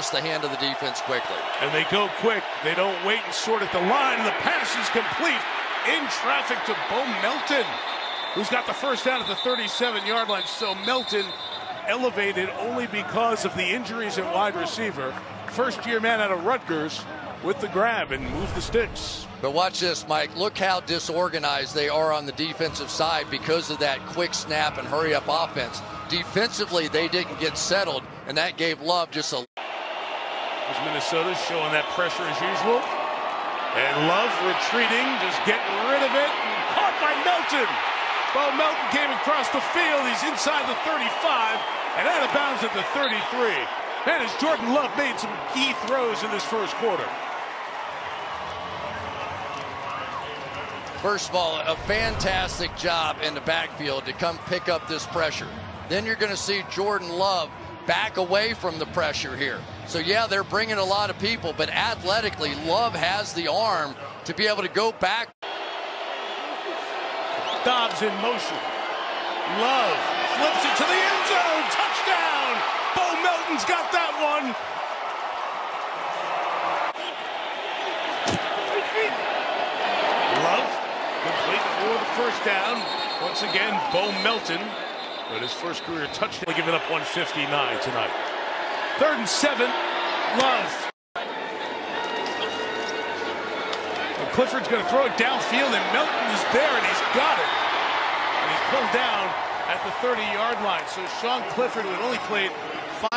force the hand of the defense quickly. And they go quick. They don't wait and sort at the line. The pass is complete in traffic to Bo Melton, who's got the first down at the 37-yard line. So Melton elevated only because of the injuries at wide receiver. First-year man out of Rutgers with the grab and move the sticks. But watch this, Mike. Look how disorganized they are on the defensive side because of that quick snap and hurry up offense. Defensively, they didn't get settled, and that gave Love just a. As Minnesota showing that pressure as usual. And Love retreating, just getting rid of it. And caught by Melton. Well, Melton came across the field. He's inside the 35 and out of bounds at the 33. Man, as Jordan Love made some key throws in this first quarter. First of all, a fantastic job in the backfield to come pick up this pressure. Then you're going to see Jordan Love back away from the pressure here. So, yeah, they're bringing a lot of people, but athletically, Love has the arm to be able to go back. Doubs in motion. Love flips it to the end zone. Touchdown! Bo Melton's got that one. Love complete for the first down. Once again, Bo Melton, but his first career touchdown, giving up 159 tonight. Third and seven, Love. And Clifford's going to throw it downfield, and Melton is there, and he's got it. And he's pulled down at the 30-yard line. So Sean Clifford, who had only played five